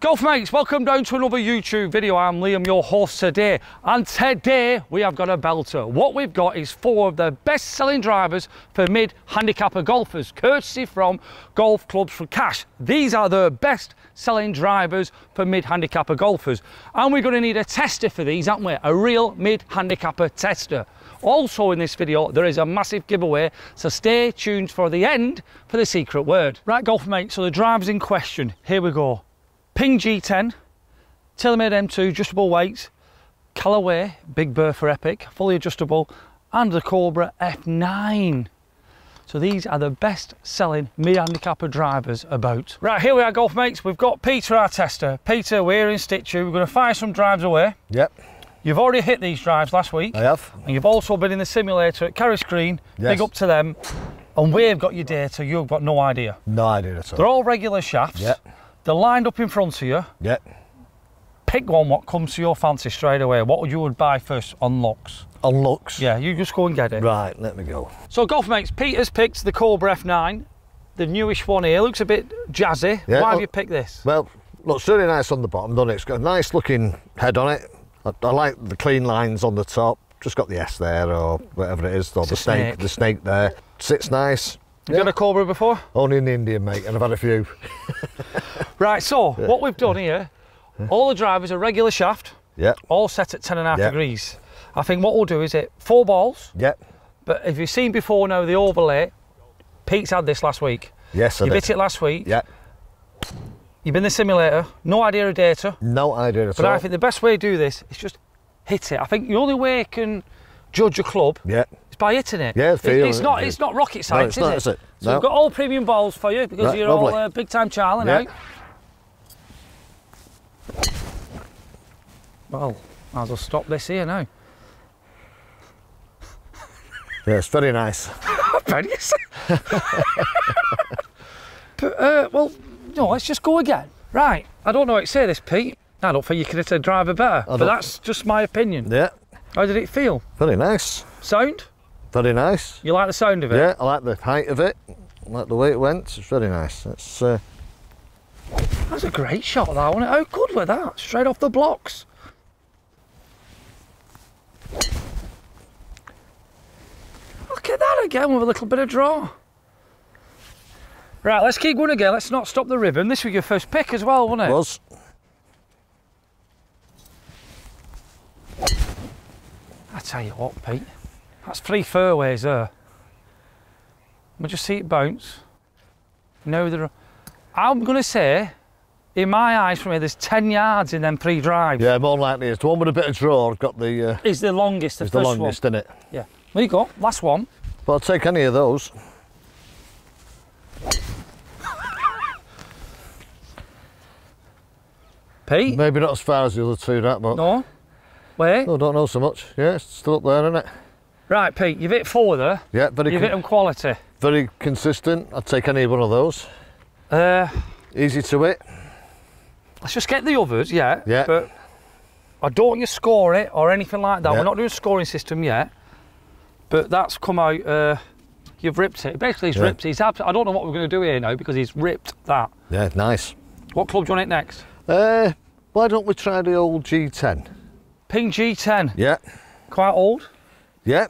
Golf mates, welcome down to another YouTube video. I'm Liam, your host today. And today we have got a belter. What we've got is four of the best selling drivers for mid-handicapper golfers, courtesy from Golf Clubs for Cash. These are the best selling drivers for mid-handicapper golfers. And we're going to need a tester for these, aren't we? A real mid-handicapper tester. Also in this video, there is a massive giveaway, so stay tuned for the end for the secret word. Right, golf mates, so the drivers in question, here we go. Ping G10, TaylorMade M2, adjustable weights, Callaway, Big Bertha Epic, fully adjustable, and the Cobra F9. So these are the best selling mid-handicapper drivers about. Right, here we are golf mates, we've got Peter our tester. Peter, we're in situ, we're going to fire some drives away. Yep, You've already hit these drives last week. I have. And you've also been in the simulator at Carus Green, Yes. big up to them. And we've got your data, you've got no idea. No idea at all. They're all regular shafts. Yep. They're lined up in front of you. Yep. Pick one what comes to your fancy straight away. What would you would buy first on locks? On looks. Yeah, you just go and get it. Right, let me go. So golf mates, Peter's picked the Cobra F9, the newish one here. Looks a bit jazzy. Yeah, Why have you picked this? Well, looks really nice on the bottom, doesn't it? It's got a nice looking head on it. I, I like the clean lines on the top. Just got the S there or whatever it is, or It's the snake, snake. the snake there. Sits nice. You got a Cobra before? Only in India, mate, and I've had a few. Right, so what we've done here, all the drivers are regular shaft, Yep. all set at 10 and a half Yeah. degrees. I think what we'll do is it four balls, Yep. but if you've seen before now the overlay, Pete's had this last week. Yes, I You did. bit it last week. Yeah. You've been in the simulator, no idea of data. No idea at But all. I think the best way to do this is just hit it. I think the only way you can judge a club Yep. is by hitting it. Yeah, It's- feel it's it, not. It's not rocket science, it's is is it? it? So No. we've got all premium balls for you because Right, you're all lovely. uh, big time Charlie Yeah. now. Well, I'll just stop this here now. Yeah, it's very nice. Pennies. but, uh, well, no, let's just go again. Right, I don't know how to say this, Pete. I don't think you can hit a driver better, but that's just my opinion. Yeah. How did it feel? Very nice. Sound? Very nice. You like the sound of it? Yeah, I like the height of it. I like the way it went. It's very nice. It's uh, That's a great shot, that it? How good was that? Straight off the blocks. Look at that again with a little bit of draw. Right, let's keep going again. Let's not stop the ribbon. This was your first pick as well, wasn't it? was. I tell you what, Pete, that's three fairways there. We'll just see it bounce. No, there. Are, I'm going to say, in my eyes, from here, there's 10 yards in them three drives. Yeah, more likely it's the one with a bit of draw. Got the uh, Is the longest, the is the longest, isn't it? Yeah. There you go. Last one. But I'll take any of those. Pete. Maybe not as far as the other two, that, but No. Wait. I don't know so much. Yeah, it's still up there, isn't it? Right, Pete. You've hit four there. Yeah, very You've hit them quality. very consistent. I'd take any one of those. Uh, Easy to hit. Let's just get the others. Yeah. Yeah. But I don't want you to score it or anything like that. Yeah. We're not doing a scoring system yet. But that's come out. Uh, you've ripped it. Basically, he's Yeah. ripped. He's I don't know what we're going to do here now because he's ripped that. Yeah, nice. What club do you want it next? Uh, why don't we try the old G10? Ping G10. Yeah, Quite old. yeah,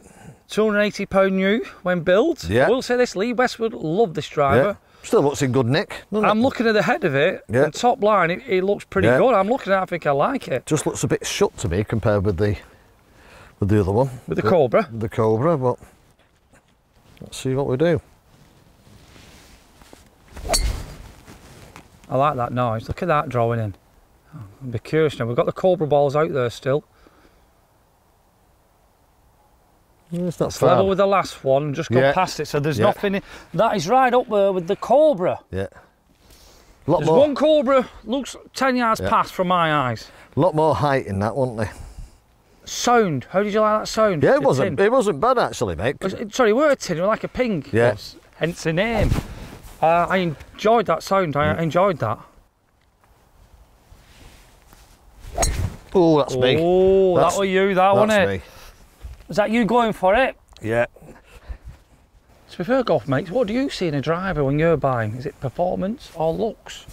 280 pound new when built. Yeah. I will say this: Lee Westwood loved this yeah. Still looks in good nick. I'm it? looking at the head of it. Yeah. And top line, it, it looks pretty Yeah. good. I'm looking at it. I think I like it. Just looks a bit shut to me compared with the with the other one. With the Cobra. the Cobra, but let's see what we do. I like that noise. Look at that drawing in. I'm be curious now. We've got the Cobra balls out there still. Yeah, It's not It's level with the last one just go Yeah. past it. So there's Yeah. nothing. In, that is right up there with the Cobra. Yeah. Lot There's more, one Cobra looks 10 yards past from my eyes. A lot more height in that, wasn't there? Sound. How did you like that sound? Yeah, The it wasn't. tin? It wasn't bad actually, mate. It- Sorry, we're a tin. We're like a ping. Yeah. was, Hence the name. Uh, I enjoyed that sound. I enjoyed that. Oh, that's me. Oh, that was you, that wasn't That's it? me. Was that you going for it? Yeah. To be fair, golf mates, what do you see in a driver when you're buying? Is it performance or looks?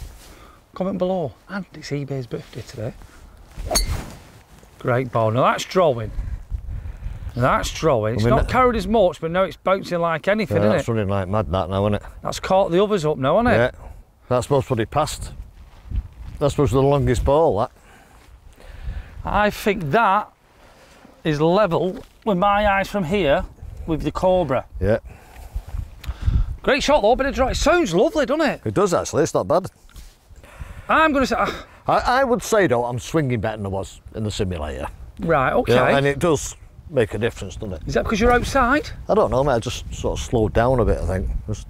comment below. And it's eBay's birthday today. Great ball. Now that's drawing. That's drawing. It's mean, not carried as much, but now it's bouncing like anything, Yeah, isn't that's it? running like mad that now, isn't it? That's caught the others up now, isn't it? Yeah. That's supposed to put it past. That's supposed to be the longest ball, that. I think that is level with my eyes from here with the Cobra. Yeah. Great shot though, bit of draw. It sounds lovely, doesn't it? It does actually, it's not bad. I'm going to say, ah, I, I would say though, I'm swinging better than I was in the simulator. right, okay. Yeah, and it does make a difference, doesn't it? is that because you're outside? I don't know, mate. I just sort of slowed down a bit. I think. Just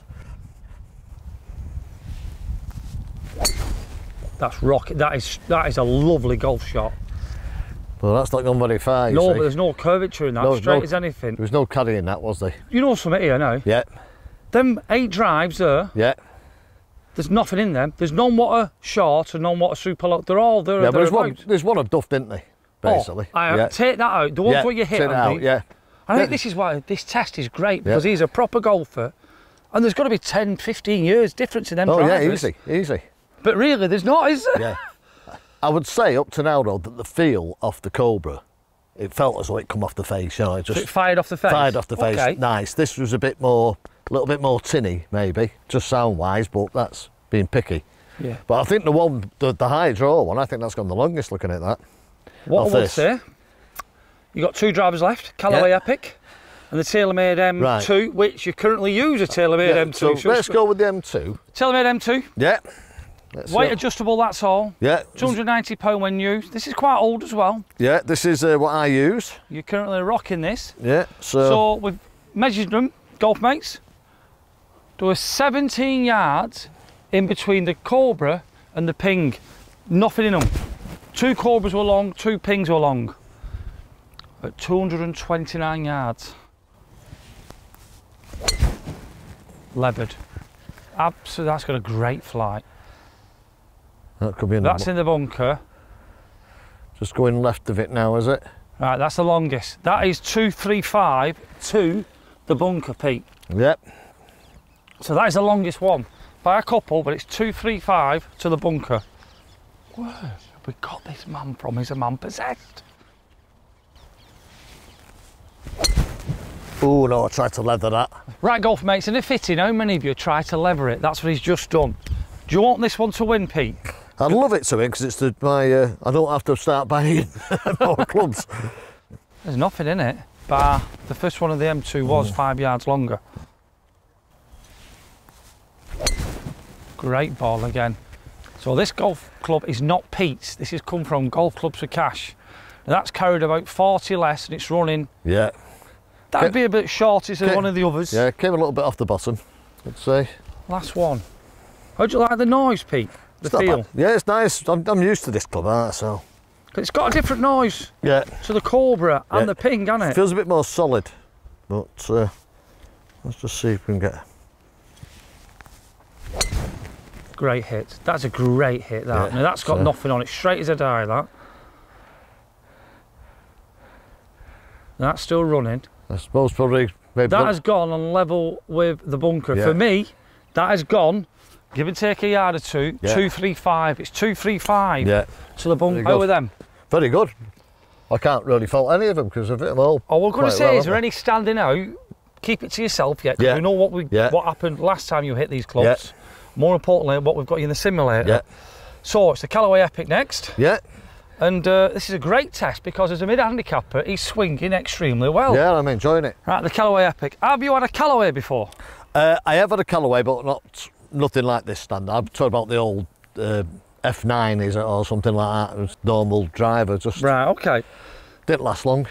That's rocket. That is that is a lovely golf shot. Well, that's not gone very far. No, see. but there's no curvature in that. No, Straight no. as anything. there was no carrying that, was there? You know something here now? Yeah, Them eight drives there. yeah, There's nothing in them. There's none water short and none water super long. They're all there. yeah. But there's one. There's one of Duff, didn't they? Oh, basically. Oh, I, yeah. Take that out. The ones yeah. where you hit take that out. Yeah. I think this is why this test is great because he's a proper golfer. And there's got to be 10, 15 years difference in them Oh yeah, easy, easy. But really, there's not, is there? Yeah. I would say up to now though that the feel off the Cobra, it felt as though it come off the face. You know, it So just it fired off the face. fired off the face. Okay. Nice. This was a bit more, a little bit more tinny, maybe, just sound wise, but that's being picky. Yeah. But I think the one, the, the high draw one, I think that's gone the longest looking at that. What Off I would this. say, you got two drivers left, Callaway Yeah. Epic and the TaylorMade M2, which you currently use a TaylorMade Yeah, M2. so So let's go with the M2. TaylorMade M2, Yeah. Let's weight go. adjustable, that's all. Yeah. 290 pound when used. This is quite old as well. Yeah, this is uh, what I use. You're currently rocking this. Yeah. So, So we've measured them, golf mates. There were 17 yards in between the Cobra and the Ping. Nothing in them. Two Cobras were long, two Pings were long. At 229 yards. Levered. Absolutely, that's got a great flight. That could be in That's the, in the bunker. just going left of it now, is it? Right, that's the longest. That is 235 to the bunker, Pete. Yep. So that is the longest one by a couple, but it's 235 to the bunker. Where have we got this man from? Is a man possessed? Oh no, I tried to leather that. Right, golf mates, in a fitting, how many of you try to lever it? That's what he's just done. Do you want this one to win, Pete? I'd love it to win because it's the, my. Uh, I don't have to start buying more clubs. There's nothing in it, bar the first one of the M2 was five yards longer. Great ball again. So this golf club is not Pete's. This has come from Golf Clubs for Cash. Now that's carried about 40 less and it's running. Yeah. That'd be a bit shorter than one of the others. Yeah, came a little bit off the bottom. I'd say. Last one. How'd you like the noise, Pete? The It's feel? bad. Yeah, it's nice. I'm, I'm used to this club, aren't I? So. It's got a different noise Yeah. to the Cobra and Yeah. the Ping, hasn't it? Feels a bit more solid, but uh, let's just see if we can get. Great hit. That's a great hit, that. Yeah, Now that's got so- nothing on it. Straight as a die, that. That's still running. I suppose probably maybe. That has gone on level with the bunker. Yeah. For me, that has gone, give and take a yard or two, Yeah. 235. It's 235 yeah, to the you How are them? very good. I can't really fault any of them because of it. all. Oh, we're going to say, well, is there any standing out? Keep it to yourself yet, Yeah. we know what we Yeah. what happened last time you hit these clubs. Yeah. More importantly, what we've got you in the simulator. Yeah. So it's the Callaway Epic next, Yeah, and uh, this is a great test because as a mid-handicapper, he's swinging extremely well. yeah, I'm enjoying it. Right, the Callaway Epic. Have you had a Callaway before? Uh, I have had a Callaway, but not nothing like this standard. I'm talking about the old uh, F9, is it, or something like that. It was normal driver, just Right, okay. didn't last long,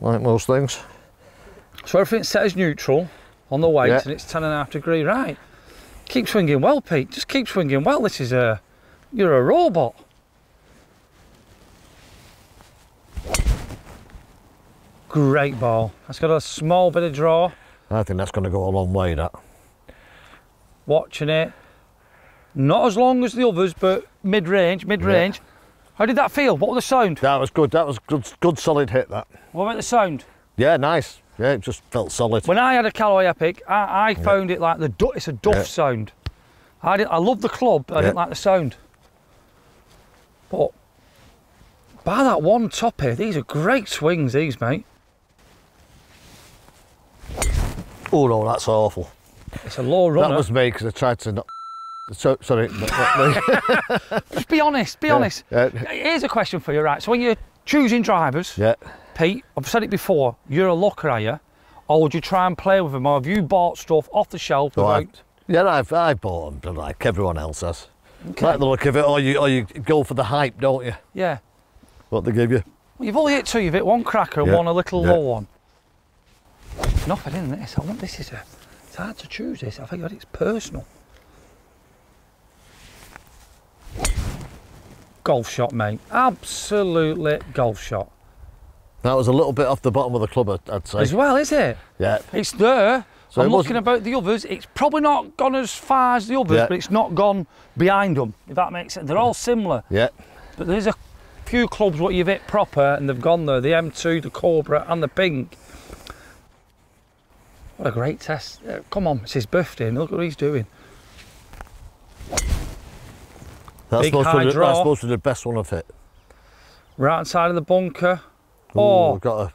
like most things. So everything's set as neutral on the weight Yeah. and it's 10 and a half degree. Right. Keep swinging well, Pete. Just keep swinging well. This is a, you're a robot. Great ball. That's got a small bit of draw. I think that's going to go a long way. That. Watching it. Not as long as the others, but mid-range, mid-range. How did that feel? What was the sound? That was good. That was good. Good solid hit. That. What about the sound? Yeah, nice. Yeah, it just felt solid. When I had a Callaway Epic, I, I found it like the du- it's a duff Yeah. sound. I did, I love the club, but I didn't like the sound. But by that one top here, these are great swings, these, mate. Oh no, that's awful. It's a low runner. That was me because I tried to not. So, sorry, not, not me. Just be honest, be honest. Yeah. Here's a question for you, right? So when you're choosing drivers, yeah. Pete, I've said it before, you're a looker, are you? Or would you try and play with them? Or have you bought stuff off the shelf oh, So I, without... yeah, I've I bought them like everyone else has. Like the look of it, or you or you go for the hype, don't you? Yeah. What they give you. Well, you've only hit two, you've hit one cracker and Yeah, one a little yeah. low one. Nothing in this. I want this is a. It's hard to choose this. I think it's personal. Golf shot, mate. Absolutely golf shot. That was a little bit off the bottom of the club, I'd- say. As well, is it? Yeah. It's there. So I'm looking about the others. It's probably not gone as far as the others, Yeah. but it's not gone behind them. If that makes sense, they're all similar. Yeah. But there's a few clubs what you've hit proper and they've gone there. The M2, the Cobra, and the Ping. What a great test! Uh, come on, it's his birthday, and look what he's doing. That's Big supposed, high to be, draw. that's supposed to be the best one I've hit. Right hand side of the bunker. Ooh, Oh, got a,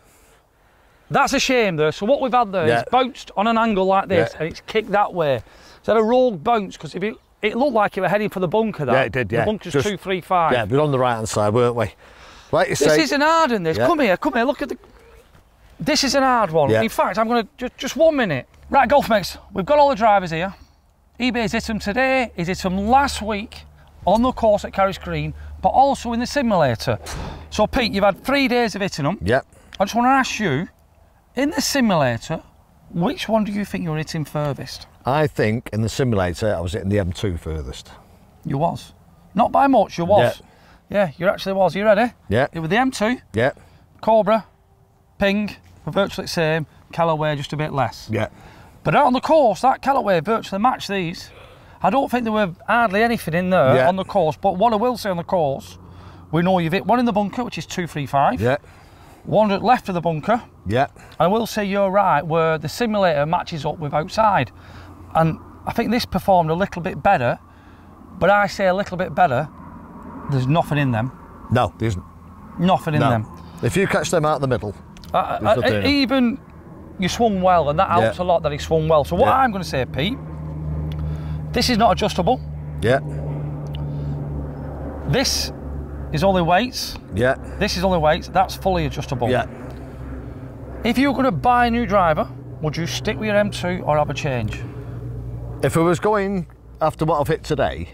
That's a shame there. So what we've had there is Yeah. bounced on an angle like this Yeah. and it's kicked that way. So a rogue bounce because if it, it looked like it were heading for the bunker that. Yeah, it did, yeah. The bunker's Just- two, three, five. yeah, we're on the right hand side, weren't we? Like you This say, isn't hard in this. Yeah. Come here, come here, look at the This is an hard one. Yeah. In fact, I'm gonna just just one minute. Right, golf mates, we've got all the drivers here. eBay's hit them today, he's hit them last week on the course at Carus Green, but also in the simulator. So Pete, you've had three days of hitting them. yeah. I just want to ask you, in the simulator, which one do you think you're hitting furthest? I think in the simulator I was hitting the M2 furthest. You was. Not by much, you was. Yeah, you actually was. Are You ready? Yeah. It was the M2, Yeah. Cobra, Ping, were virtually the same, Callaway just a bit less. Yeah. But out on the course, that Callaway virtually matched these. I don't think there were hardly anything in there Yeah. on the course, but what I will say on the course, we know you've hit one in the bunker, which is 235, Yeah. one at left of the bunker, Yeah. and I will say you're right, where the simulator matches up with outside. And I think this performed a little bit better, but I say a little bit better, there's nothing in them. No, there isn't. Nothing in No. them. If you catch them out of the middle, There's nothing in 'em. even you swung well, and that helps Yeah. a lot that he swung well. So what Yeah. I'm going to say, Pete, this is not adjustable. yeah. This is only weights. Yeah. This is only weights. That's fully adjustable. Yeah. If you were going to buy a new driver, would you stick with your M2 or have a change? If I was going after what I've hit today,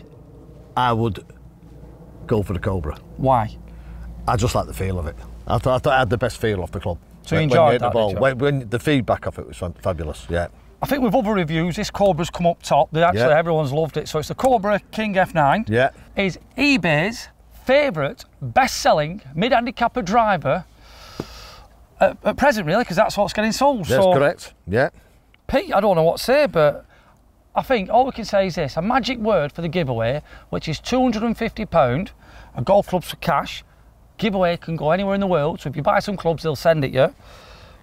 I would go for the Cobra. Why? I just like the feel of it. I thought, I thought I had the best feel off the club. So you When- enjoyed when that, the ball. When, when the feedback of it was fabulous. Yeah. I think with other reviews, this Cobra's come up top. They actually, Yeah. everyone's loved it. So it's the Cobra King F9. Yeah. Is eBay's favourite, best-selling mid-handicapper driver at, at present, really, because that's what's getting sold. That's so, correct. Yeah. Pete, I don't know what to say, but I think all we can say is this: a magic word for the giveaway, which is two hundred and fifty pound, a golf clubs for cash. Giveaway can go anywhere in the world, so if you buy some clubs, they'll send it you.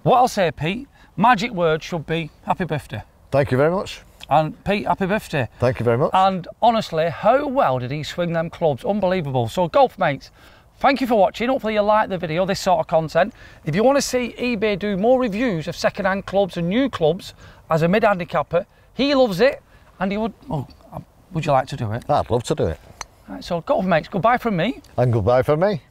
What I'll say, Pete, magic word should be happy birthday. Thank you very much. And Pete, happy birthday. Thank you very much. And honestly, how well did he swing them clubs? Unbelievable. So, golf mates, thank you for watching. Hopefully, you like the video, this sort of content. If you want to see eBay do more reviews of second-hand clubs and new clubs as a mid-handicapper, he loves it, and he would. Oh, uh, would you like to do it? I'd love to do it. Right, so, golf mates, goodbye from me. And goodbye from me.